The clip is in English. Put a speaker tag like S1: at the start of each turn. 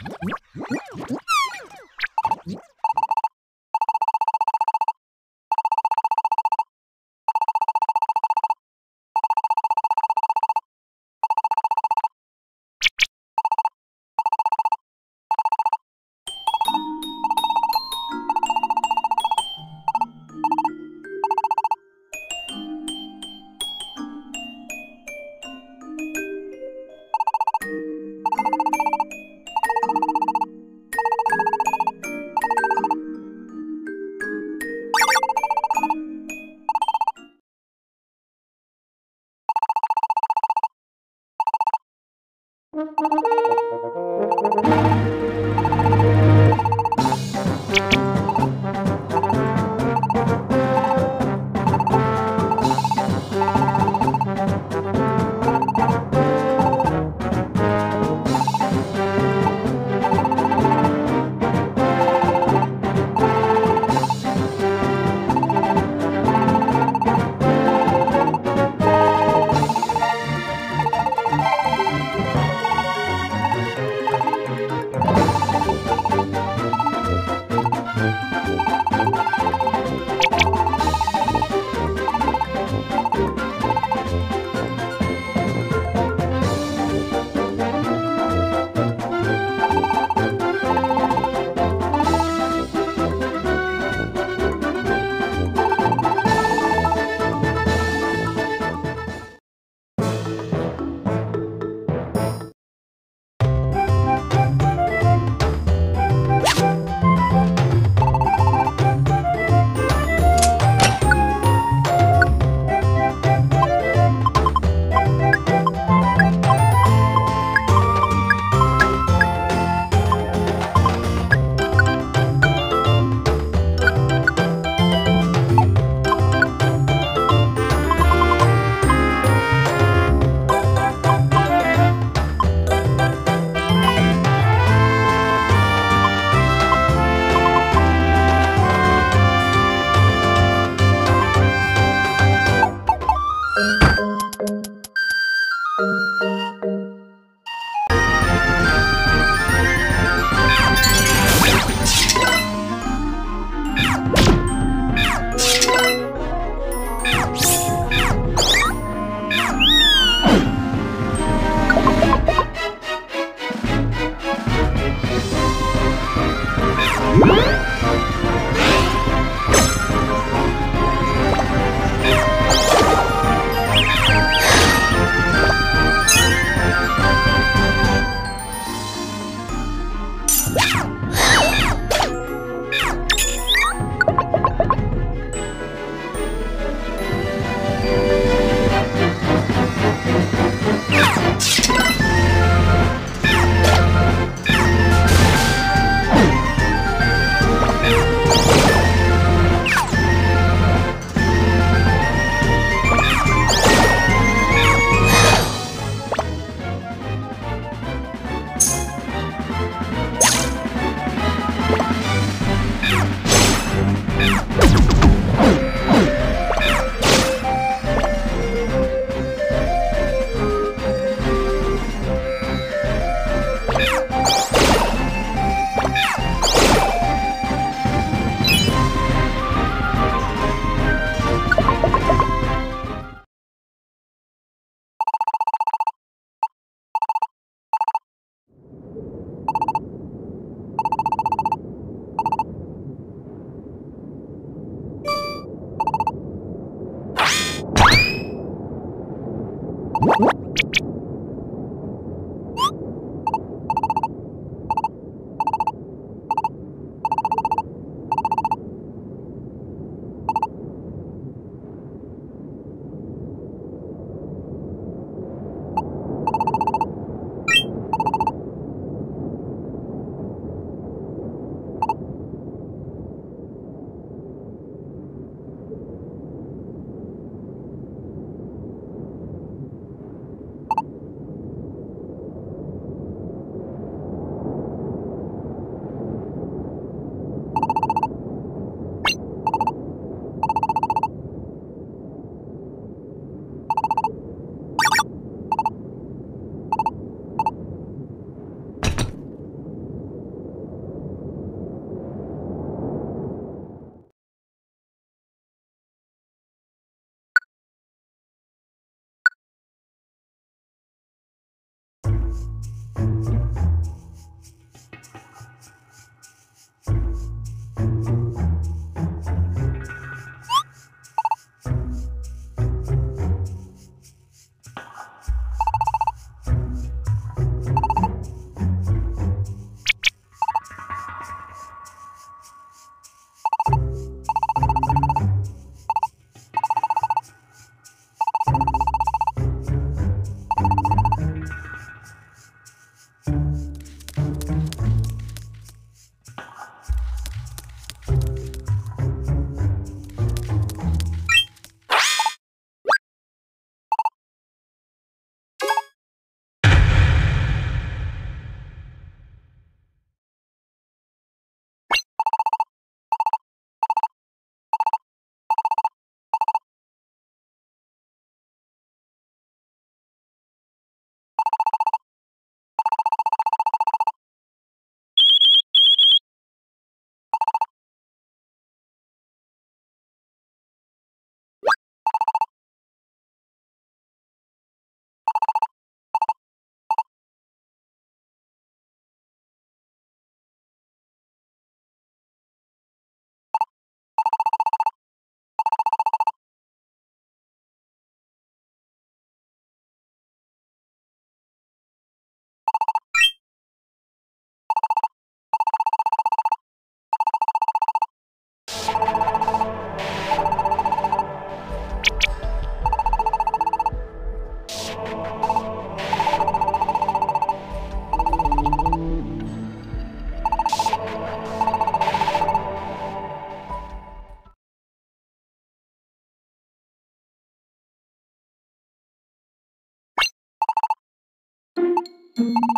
S1: What? What? You.